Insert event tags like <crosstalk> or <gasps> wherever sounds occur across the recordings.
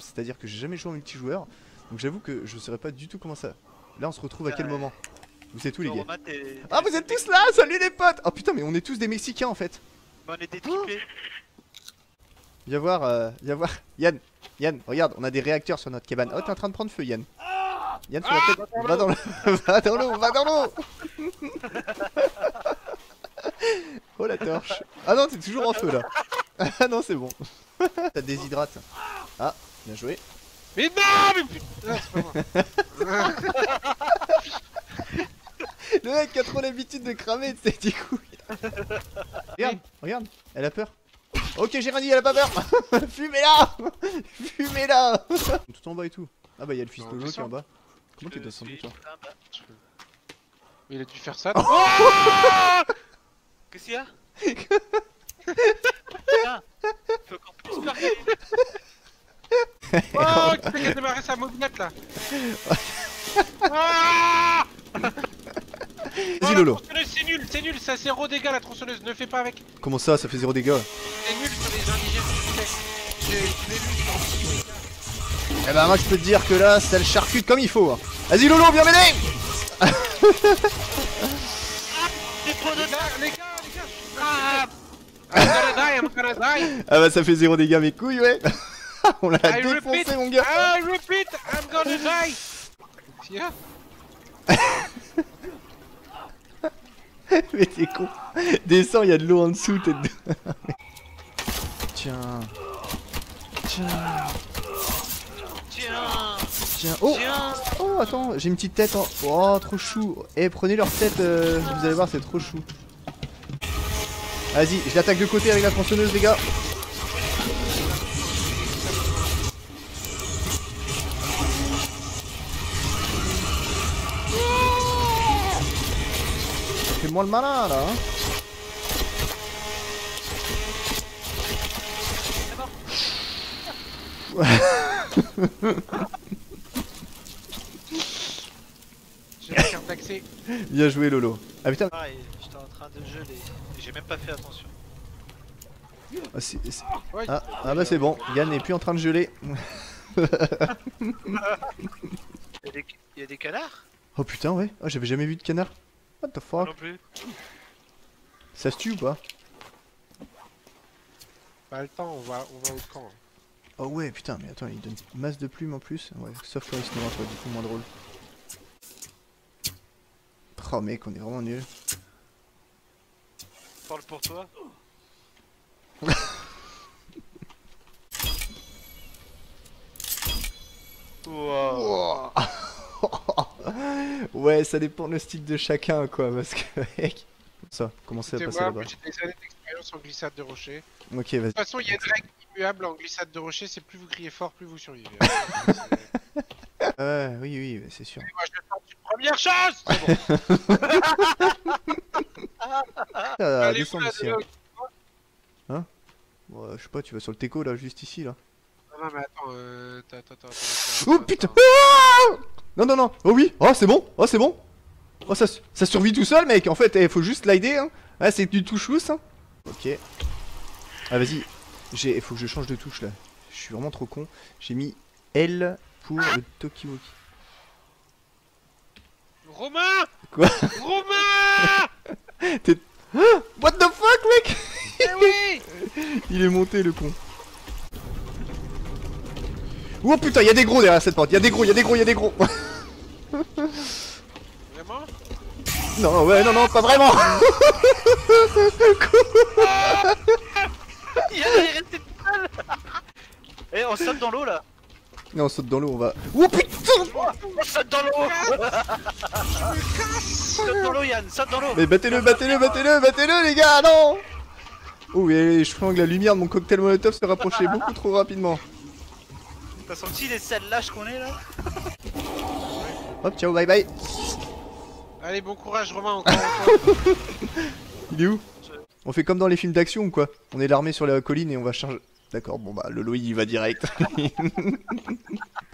C'est-à-dire que j'ai jamais joué en multijoueur, donc j'avoue que je saurais pas du tout comment ça. Là, on se retrouve à quel moment? Vous êtes où les gars? Ah, vous êtes tous là Salut les potes Oh putain, mais on est tous des Mexicains en fait. On est des triplés. <gasps> Viens voir, euh, viens voir. Yann, Yann, regarde, on a des réacteurs sur notre cabane. Oh, t'es en train de prendre feu, Yann. Yann, sur la tête. Va dans l'eau, va dans l'eau, va dans l'eau Oh la torche. Ah non, t'es toujours en feu là. <laughs> Ah non, c'est bon. <laughs> Ça te déshydrate. Ah, bien joué. Mais non, mais putain, c'est pas moi. Le mec a trop l'habitude de cramer de ses petits couilles. Regarde, regarde, elle a peur. Ok, j'ai rien dit, elle a pas peur. <laughs> Fumez-la Fumez-la Tout en bas et tout. Ah bah, il y a le fils de qui est en bas. Comment t'es Je descendu suis toi bah. Il a dû faire ça. <laughs> Qu'est-ce qu'il y a <laughs> Putain, faut qu'on puisse parler. Oh, qui a démarré sa mobilette là <laughs> Ah Vas-y Lolo. C'est nul, c'est nul, ça c'est zéro dégâts la tronçonneuse, ne fais pas avec. Comment ça, ça fait zéro dégâts C'est nul sur les indigènes, je sais. Eh bah moi je peux te dire que là, ça le charcute comme il faut. hein. Vas-y Lolo, viens m'aider trop de Les gars, les gars, Ah <laughs> Ah bah ça fait zéro dégâts mes couilles, ouais <laughs> On l'a défoncé gars I repeat, I'm gonna die Qu'est-ce qu'il y a Mais t'es con Descends, il y a de l'eau en dessous, t'es dedans. <laughs> Tiens. Tiens. Tiens, Tiens. Oh tiens. Oh attends, j'ai une petite tête en... Oh trop chou Eh prenez leur tête, euh, vous allez voir c'est trop chou. Vas-y, je l'attaque de côté avec la tronçonneuse les gars. Fais-moi le malin là hein. J'ai la carte d'accès. Bien joué Lolo. Ah putain, Pareil, j'étais en train de geler. Et J'ai même pas fait attention. ah, c'est- c'est- Ouais. ah, ah bah c'est bon, Yann n'est plus en train de geler. <laughs> Il y a des, il y a des canards? Oh putain ouais, oh, j'avais jamais vu de canard. What the fuck? Non plus. Ça se tue ou pas? Pas le temps, on va, on va au camp. Oh ouais putain mais attends il donne masse de plumes en plus Ouais sauf quand il se noie du coup moins drôle Oh mec on est vraiment nuls Parle pour toi. <laughs> Wow. Ouais ça dépend le style de chacun quoi parce que <laughs> mec Ça, va C'est passer là-bas j'ai des années d'expérience en glissade de rocher. Ok De vas-y toute façon, il y a une règle immuable en glissade de rocher, c'est plus vous criez fort, plus vous survivez. hein. <laughs> C'est- Ouais oui oui c'est sûr Moi, je une première C'est bon. <laughs> Ah, descends ici de hein. Ouais, Je sais pas tu vas sur le teco là juste ici là Non, mais attends, euh... Attends, attends, attends, Oh attends, putain attends. Ah Non non non. Oh oui. Oh c'est bon. Oh c'est bon. Oh ça, ça survit tout seul mec. En fait il faut juste slider hein. Ah c'est du touche hein. Ok. Ah vas-y. J'ai faut que je change de touche là. Je suis vraiment trop con. J'ai mis L pour le Tokiwoki. Romain! Quoi? Romain! <laughs> T'es <gasps> What the fuck mec? Eh oui! Il est monté le con Oh putain y'a des gros derrière cette porte. Y'a des gros y'a des gros y'a des gros. Vraiment? Non ouais non non pas vraiment. <laughs> Il y a il est resté tout seul Eh, on saute dans l'eau là. Non on saute dans l'eau on va. Oh putain. On saute dans l'eau. Saute dans l'eau Yann, saute dans l'eau. Mais battez-le, battez-le, battez-le, battez-le les gars, non. Oh et je sens que la lumière de mon cocktail molotov se rapprochait beaucoup trop rapidement. T'as senti les selles lâches qu'on est là <laughs> Hop, ciao, bye bye. Allez, bon courage, Romain, encore, encore. <laughs> Il est où? On fait comme dans les films d'action ou quoi On est l'armée sur la colline et on va charger... D'accord, bon bah le Lolo il y va direct. <laughs>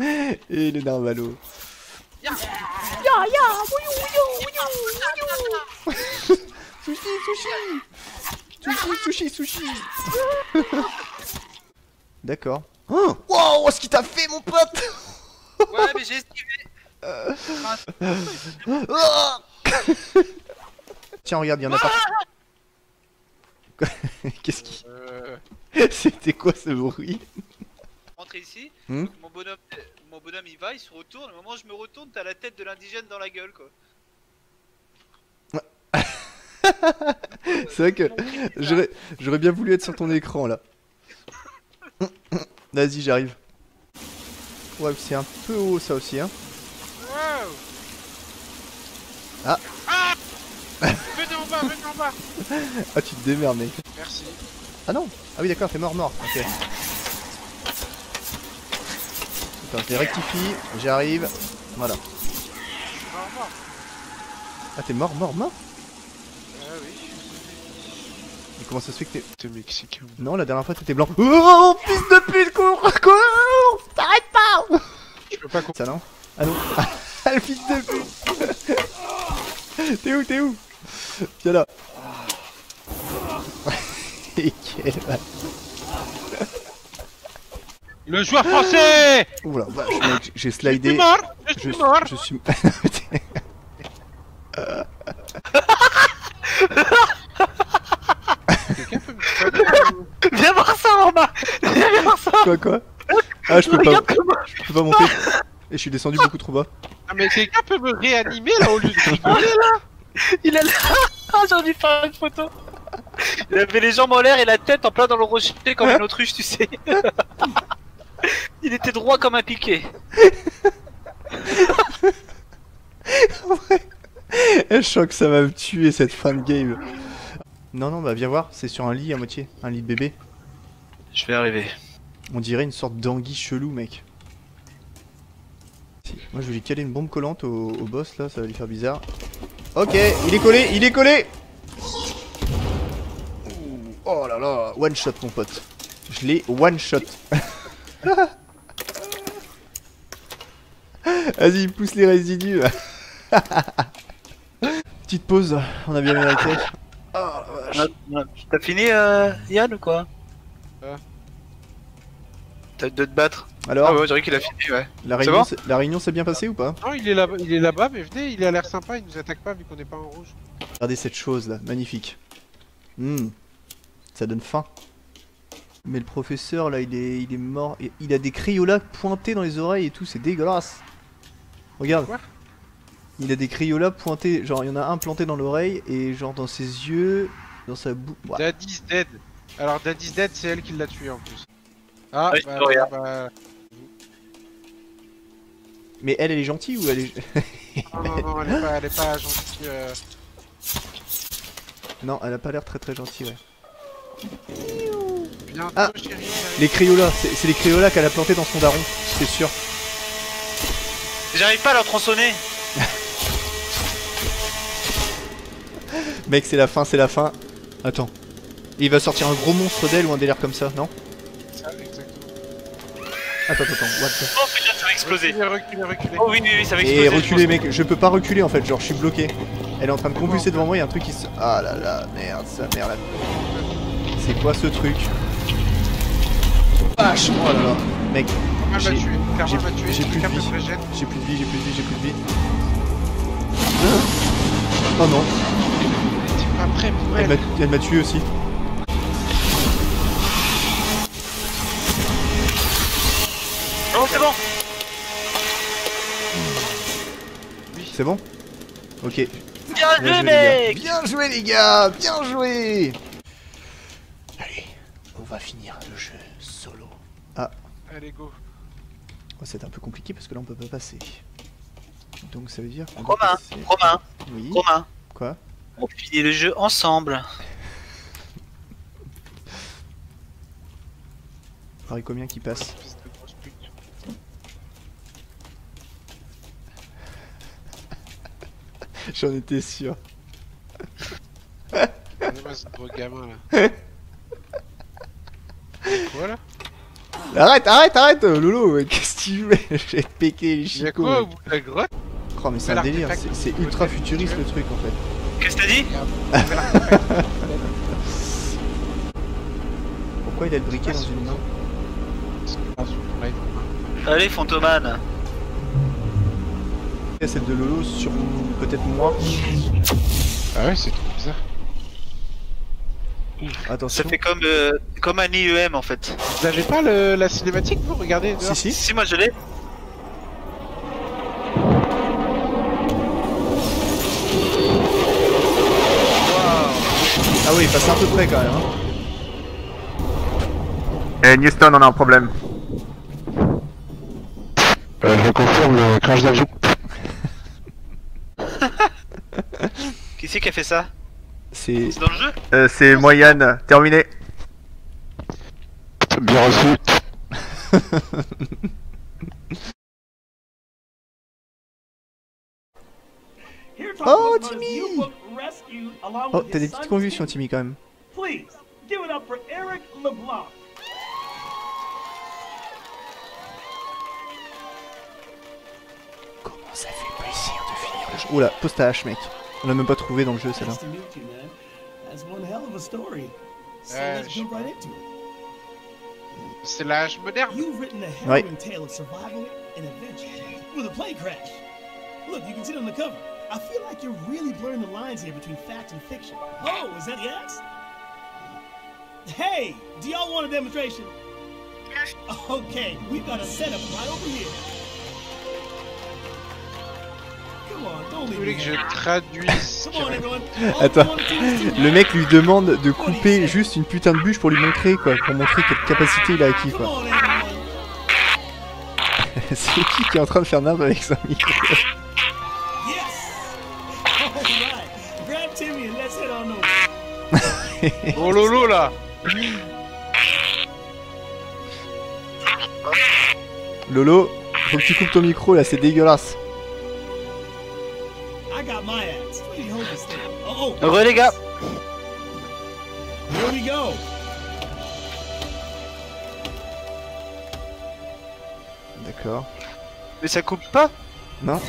et le Narvalo. Sushi, sushi Sushi, sushi, sushi D'accord. Oh, wow, ce qu'il t'a fait, mon pote <laughs> Ouais, mais j'ai esquivé. Oh Tiens, regarde, il y en a pas. <laughs> Quoi Qu'est-ce qui. Euh... <laughs> C'était quoi ce bruit Rentrer ici, Hmm mon bonhomme, euh, mon bonhomme il va, il se retourne. Au moment où je me retourne, t'as la tête de l'indigène dans la gueule quoi. C'est vrai que j'aurais bien voulu être sur ton écran là. Vas-y, j'arrive. Ouais, c'est un peu haut ça aussi, hein. Wow Ah. Ah <laughs> Venez en bas, venez en bas <laughs> Ah, tu te démerdes, mec. Merci. Ah non Ah oui, d'accord, t'es mort, mort. Ok. Attends, je les rectifie, j'arrive. Voilà. Au revoir. Ah, t'es mort, mort, mort Ah oui. Et comment ça se fait que t'es. T'es mexicain. Non, la dernière fois t'étais blanc. Oh, fils de pute, cours Cours T'arrêtes pas Je peux pas Ça non Ah non Ah, le fils de pute <laughs> T'es où, t'es où Viens là. <laughs> Et quel... Le joueur français Oula, vache, mec, j'ai Je suis slidé. mort Je suis... mort Je suis... <laughs> Quelqu'un peut me soigner Viens voir ça en bas Viens voir ça quoi, quoi Ah, je peux pas... Je peux pas monter. Et je suis descendu beaucoup trop bas. Ah mais quelqu'un peut me réanimer là au lieu de rigoler là il a l'air... <laughs> Ah j'ai envie de faire une photo Il avait les jambes en l'air et la tête en plein dans le rocher comme une autruche tu sais <laughs> Il était droit comme un piquet <laughs> Je sens que ça va me tuer cette fin de game. Non, non, bah viens voir, c'est sur un lit à moitié. Un lit de bébé. Je vais arriver. On dirait une sorte d'anguille chelou, mec. Si. Moi, je vais lui caler une bombe collante au, au boss, là, ça va lui faire bizarre. Ok, il est collé, il est collé Ouh, Oh là là, one shot, mon pote. Je l'ai one shot. <laughs> Vas-y, pousse les résidus. <laughs> Petite pause, on a bien mérité. Oh la vache. T'as fini euh, Yann ou quoi? Ouais. T'as de te battre Alors, Ah ouais, j'aurais qu'il a fini ouais. la, réunion, bon s'est- la réunion s'est bien passée ou pas Non il est là il est là-bas mais venez il a l'air sympa il nous attaque pas vu qu'on est pas en rouge. Regardez cette chose là, magnifique. Hmm, ça donne faim. Mais le professeur là, il est, il est mort. Et Il a des criolas pointés dans les oreilles et tout, c'est dégueulasse. Regarde. Quoi il a des criolas pointés, genre il y en a un planté dans l'oreille et genre dans ses yeux, dans sa bouche. Daddy's dead. Alors Daddy's dead c'est elle qui l'a tué en plus. Ah Oui, bah, regarde. bah, Mais elle, elle est gentille ou elle est. non, non, non, elle est pas, elle est pas gentille. euh. non, elle a pas l'air très très gentille, ouais. Bientôt Ah. chérie. Les criolas, c'est les criolas qu'elle a plantés dans son daron, c'est sûr. J'arrive pas à leur tronçonner Mec, c'est la fin, c'est la fin. Attends. Il va sortir un gros monstre d'elle ou un délire comme ça, non? Attends, attends, attends, what the Oh putain ça va exploser Reculez, reculez, reculez. Oh oui oui oui ça va exploser Et reculer mec, je peux pas reculer en fait, genre je suis bloqué. Elle est en train de convulser devant moi, il y a un truc qui se... Ah là là, merde, sa mère là. C'est quoi ce truc Vache Oh là là, mec, j'ai- plus de vie. j'ai plus de vie, j'ai plus de vie, j'ai plus de vie. Oh non, elle m'a tué aussi. C'est bon Ok. Bien Bien joué joué, les gars. mec Bien joué les gars Bien joué Allez, on va finir le jeu solo. Allez, go. Oh, c'est un peu compliqué parce que là on peut pas passer. Donc ça veut dire Romain, passer- Romain, Oui. Romain, Quoi? On finit le jeu ensemble. <laughs> Pareil combien qui passe Fils de grosse pute. <laughs> J'en étais sûr. Regardez-moi ce gros gamin là. <laughs> Quoi là Arrête, arrête, arrête, euh, Lolo, ouais, qu'est-ce que tu fais <laughs> Je vais te péter les quoi au bout de la grotte Oh, mais c'est un délire, c'est- ultra futuriste le truc en fait. Qu'est-ce que t'as dit? Pourquoi il a le briquet dans une main? Live. Allez, Fantoman. Celle de Lolo sur peut-être moi. Ah ouais, c'est trop bizarre. Attention. Ça fait comme, euh, comme un IEM en fait. Vous avez pas le, la cinématique, vous Regardez. Si, si. Si, moi je l'ai. Ah oui, il passe un peu près quand même. Hein. Eh, Newston, on a un problème. Euh, je confirme le crash d'avion. Qui c'est qui a fait ça? C'est. C'est dans le jeu? Euh, c'est moyenne. Terminé. Bien reçu. <laughs> Oh, Timmy Oh, t'as des petites convulsions, Timmy, quand même. Please, give it up for Eric LeBlanc. Comment ça fait plaisir de finir le jeu. Oula, poste à H, mec. On l'a même pas trouvé dans le jeu, celle-là. Uh, into it. C'est l'âge moderne. You've written a Right. harrowing tale of survival and adventure with a plane crash. Look, you can see it on the cover. I feel like you're really blurring the lines here between fact and fiction. Oh, is that the axe? Hey, do y'all want a demonstration? Okay, we've got a setup right over here. Vous voulez que je traduise Come on, everyone. All Attends. Le mec lui demande de couper juste une putain de bûche pour lui montrer, quoi. Pour montrer quelle capacité il a acquis, quoi. <laughs> C'est qui qui est en train de faire n'importe avec son micro Yes! Alright, grab Timmy and let's head on over. <laughs> Oh lolo là Lolo, faut que tu coupes ton micro là, c'est dégueulasse. I got my axe. Please hold this thing? Oh, oh. Heureux les gars Here we go. D'accord. Mais ça coupe pas Non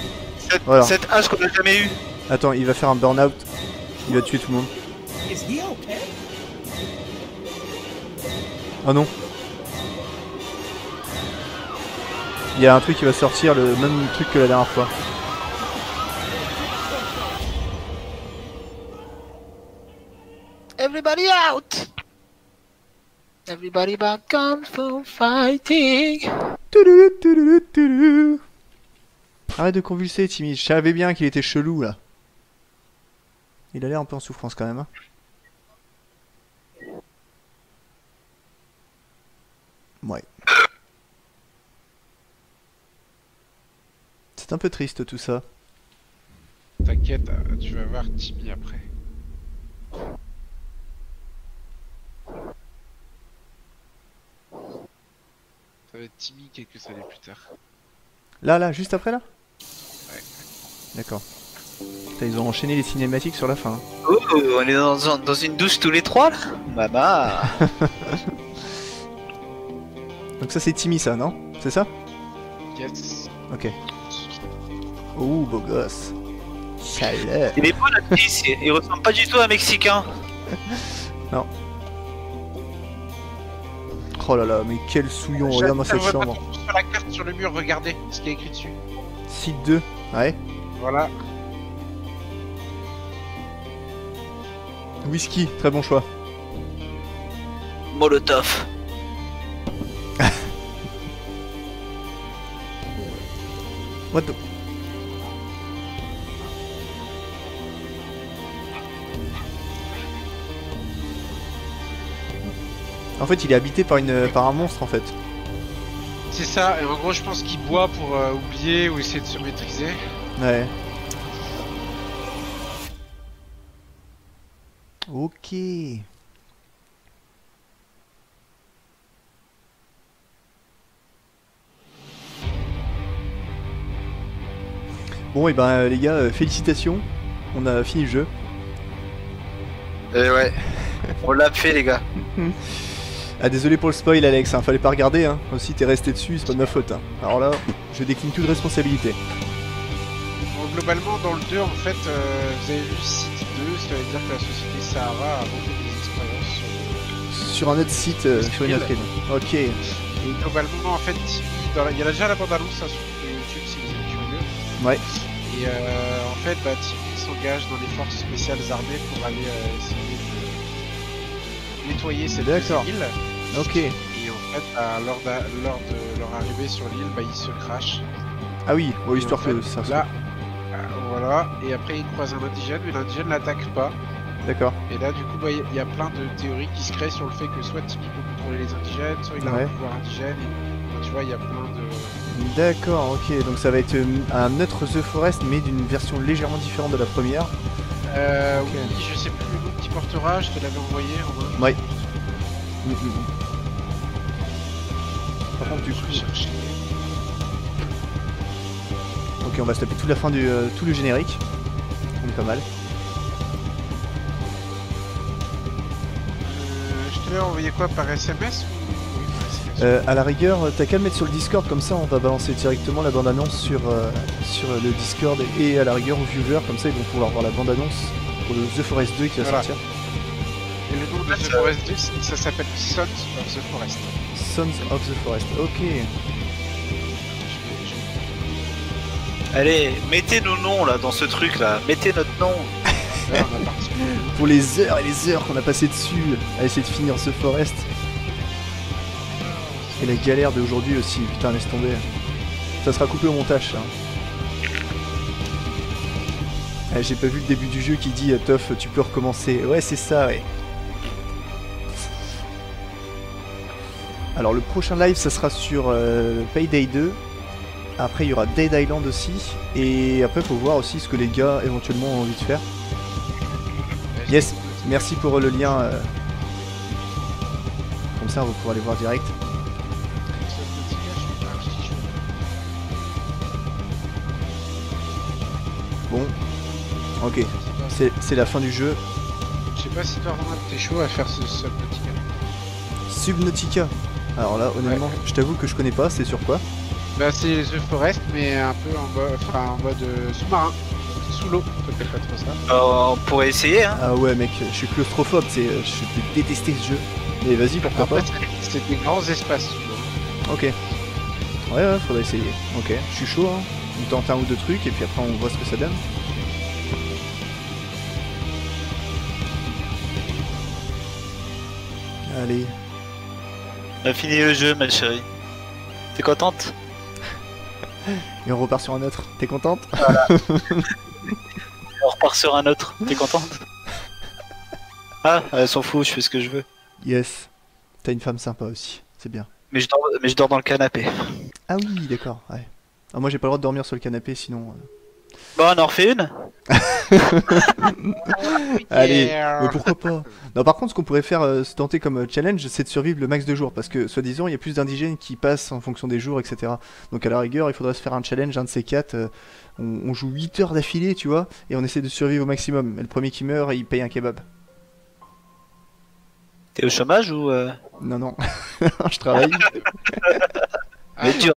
Cette, Voilà. cette hache qu'on a jamais eue. Attends, il va faire un burn-out. Il va tuer tout le monde. Is he okay? Oh non. Il y a un truc qui va sortir, le même truc que la dernière fois. Everybody out Everybody back on for fighting. <laughs> Arrête de convulser, Timmy. Je savais bien qu'il était chelou là. Il a l'air un peu en souffrance quand même. hein. Ouais. C'est un peu triste tout ça. T'inquiète, euh, tu vas voir Timmy après. Ça va être Timmy quelques années plus tard. Là, là, juste après là Ouais. D'accord. Ils ont enchaîné les cinématiques sur la fin. Oh, on est dans, dans une douche tous les trois là Maman <laughs> Donc ça c'est Timmy ça, non? C'est ça? Yes. Ok. Ouh, beau gosse. Chaleur. Il est beau la il ressemble pas du tout à un Mexicain. <laughs> Oh là là, mais quel souillon, regarde-moi cette chambre. Sur la carte sur le mur, regardez ce qui est écrit dessus. Site 2. Ouais. Voilà. Whisky, très bon choix. Molotov. What the... En fait, il est habité par une par un monstre en fait. C'est ça, et en gros, je pense qu'il boit pour euh, oublier ou essayer de se maîtriser. Ouais. Ok. Bon et ben euh, les gars, euh, félicitations. On a fini le jeu. Eh ouais. <laughs> On l'a fait les gars. <laughs> Ah désolé pour le spoil Alex, hein, fallait pas regarder hein. Aussi t'es resté dessus, c'est pas de ma faute. hein. Alors là, je décline toute responsabilité. Bon, globalement, dans le 2, en fait, euh, vous avez vu site 2, ça veut dire que la société Sahara a monté des expériences sur Sur un autre site, euh, sur une autre île. Ok. Et globalement, en fait, il y a déjà la bande-annonce hein, sur YouTube si vous êtes curieux. Ouais. Et euh, en fait, bah, Timmy s'engage dans les forces spéciales armées pour aller euh, essayer de nettoyer cette D'accord. île. Ok. Et en fait, bah, lors, de leur arrivée sur l'île, bah, ils se crachent. Ah oui, Et histoire en fait, que ça. Là, euh, voilà. Et après, ils croisent un indigène, mais l'indigène l'attaque pas. D'accord. Et là, du coup, bah, il y a plein de théories qui se créent sur le fait que soit Timmy peut contrôler les indigènes, soit il a Ouais. un pouvoir indigène. Et, enfin, tu vois, il y a plein de. D'accord, ok. Donc ça va être euh, un autre The Forest, mais d'une version légèrement différente de la première. Euh, Ok. Oui, je sais plus le nom qui portera, je te l'avais envoyé en. Ouais. Mm, mm, du coup. Ok, on va se taper toute la fin du euh, tout le générique. On est pas mal. Euh, je te l'ai envoyé quoi par SMS ou oui, par SMS. Euh, à la rigueur, t'as qu'à le mettre sur le Discord comme ça, on va balancer directement la bande-annonce sur, euh, sur le Discord et à la rigueur aux viewers, comme ça ils vont pouvoir voir la bande-annonce pour le The Forest 2 qui va Voilà. sortir. Et le nom de The Forest 2, c- ça s'appelle Sons of the Forest. Sons of the Forest. Ok. Allez, mettez nos noms là dans ce truc là. Mettez notre nom. vais- Là, on a parti. <laughs> Pour les heures et les heures qu'on a passé dessus à essayer de finir The Forest. Et la galère d'aujourd'hui aussi, putain laisse tomber. Ça sera coupé au montage ça. Ah, J'ai pas vu le début du jeu qui dit euh, Toff tu peux recommencer. Ouais c'est ça ouais. Alors le prochain live ça sera sur euh, Payday 2. Après il y aura Dead Island aussi. Et après faut voir aussi ce que les gars éventuellement ont envie de faire. Yes, merci pour le lien. euh. Comme ça on va pouvoir les voir direct. Bon, ok, c'est la fin du jeu. Je sais pas si toi, t'es chaud à faire ce, ce petit. Subnautica. Alors là, honnêtement, je t'avoue que je connais pas, c'est sur quoi Bah, c'est The Forest, mais un peu en, mode- enfin, en mode euh, sous-marin. Sous l'eau, peut-être pas trop ça. Euh, on pourrait essayer hein. Ah ouais mec, je suis claustrophobe, c'est, euh, je peux détester ce jeu. Mais vas-y, pourquoi Après, pas c'est- c'est des grands espaces sous l'eau. Ok. Ouais, ouais, faudrait essayer. Ok, je suis chaud, hein. On tente un ou deux trucs et puis après on voit ce que ça donne. Allez. On a fini le jeu, ma chérie. T'es contente? Et on repart sur un autre. T'es contente? <laughs> On repart sur un autre. T'es contente? Ah, elle s'en fout, je fais ce que je veux. Yes. T'as une femme sympa aussi. C'est bien. Mais je dors, mais je dors dans le canapé. Ah oui, d'accord. Ouais. Ah, moi j'ai pas le droit de dormir sur le canapé sinon. euh. Bon, on en refait une <laughs> Allez, mais pourquoi pas? Non, par contre, ce qu'on pourrait faire, euh, se tenter comme euh, challenge, c'est de survivre le max de jours. Parce que, soi-disant, il y a plus d'indigènes qui passent en fonction des jours, etc. Donc, à la rigueur, il faudrait se faire un challenge, un de ces quatre. euh, on, on joue 8 heures d'affilée, tu vois, et on essaie de survivre au maximum. Et le premier qui meurt, il paye un kebab. T'es au chômage ou euh... Non, non, <laughs> je travaille. <laughs> Mais dur.